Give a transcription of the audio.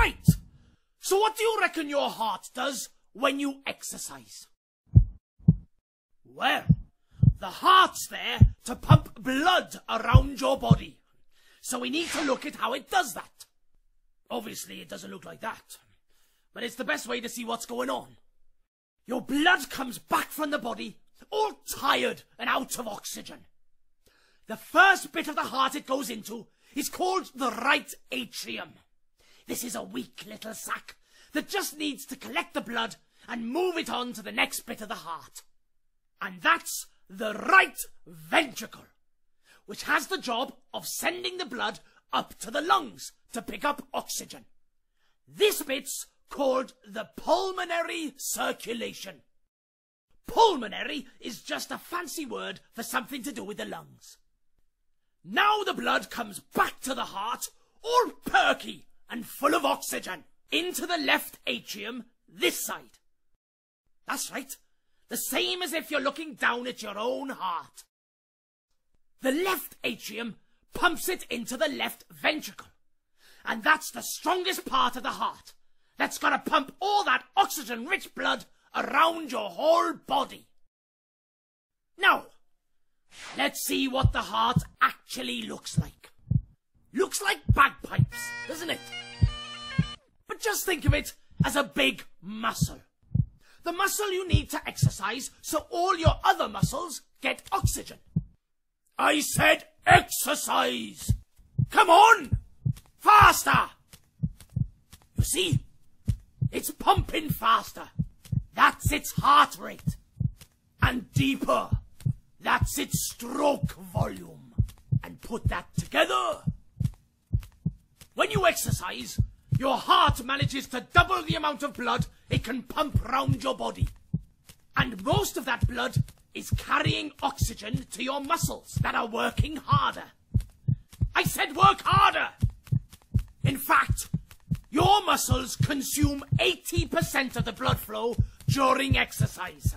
Right. So what do you reckon your heart does when you exercise? Well, the heart's there to pump blood around your body. So we need to look at how it does that. Obviously, it doesn't look like that. But it's the best way to see what's going on. Your blood comes back from the body, all tired and out of oxygen. The first bit of the heart it goes into is called the right atrium. This is a weak little sac that just needs to collect the blood and move it on to the next bit of the heart. And that's the right ventricle, which has the job of sending the blood up to the lungs to pick up oxygen. This bit's called the pulmonary circulation. Pulmonary is just a fancy word for something to do with the lungs. Now the blood comes back to the heart, all perky and full of oxygen, into the left atrium, this side. That's right, the same as if you're looking down at your own heart. The left atrium pumps it into the left ventricle. And that's the strongest part of the heart. That's got to pump all that oxygen-rich blood around your whole body. Now, let's see what the heart actually looks like. Looks like bagpipes, doesn't it? But just think of it as a big muscle. The muscle you need to exercise so all your other muscles get oxygen. I said exercise! Come on! Faster! You see? It's pumping faster. That's its heart rate. And deeper. That's its stroke volume. And put that together. Exercise, your heart manages to double the amount of blood it can pump round your body. And most of that blood is carrying oxygen to your muscles that are working harder. I said work harder! In fact, your muscles consume 80% of the blood flow during exercise.